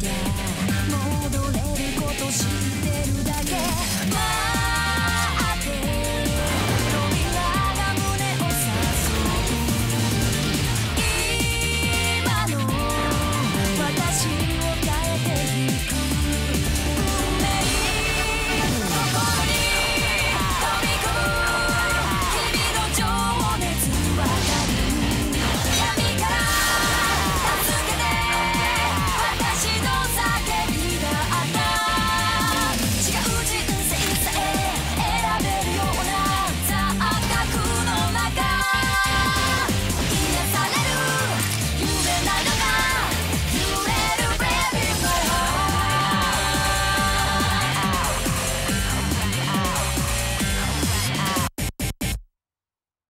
戻れることしか